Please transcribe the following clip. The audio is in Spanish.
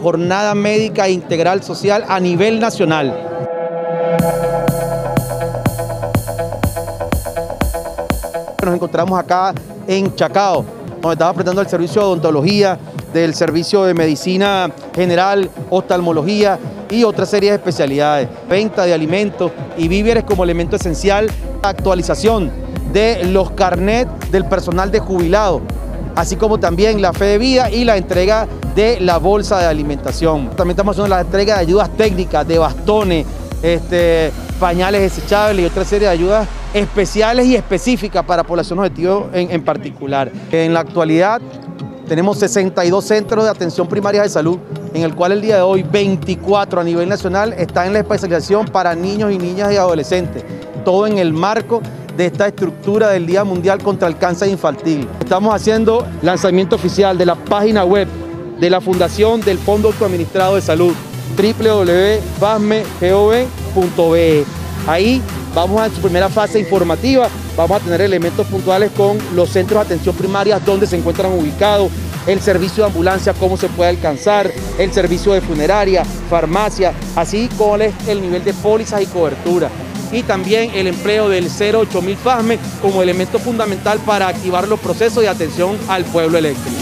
jornada médica integral social a nivel nacional. Nos encontramos acá en Chacao, donde estamos prestando el servicio de odontología, del servicio de medicina general, oftalmología y otra serie de especialidades. Venta de alimentos y víveres como elemento esencial, actualización de los carnets del personal de jubilado, así como también la fe de vida y la entrega de la bolsa de alimentación. También estamos haciendo la entrega de ayudas técnicas, de bastones, este, pañales desechables y otra serie de ayudas especiales y específicas para población objetivo en, en particular. En la actualidad tenemos 62 centros de atención primaria de salud, en el cual el día de hoy 24 a nivel nacional están en la especialización para niños y niñas y adolescentes, todo en el marco de esta estructura del Día Mundial contra el Cáncer Infantil. Estamos haciendo lanzamiento oficial de la página web de la Fundación del Fondo Autoadministrado de Salud, www.basmegov.be. Ahí vamos a su primera fase informativa, vamos a tener elementos puntuales con los centros de atención primaria, donde se encuentran ubicados, el servicio de ambulancia, cómo se puede alcanzar, el servicio de funeraria, farmacia, así como es el nivel de pólizas y cobertura y también el empleo del 08000 FASME como elemento fundamental para activar los procesos de atención al pueblo eléctrico.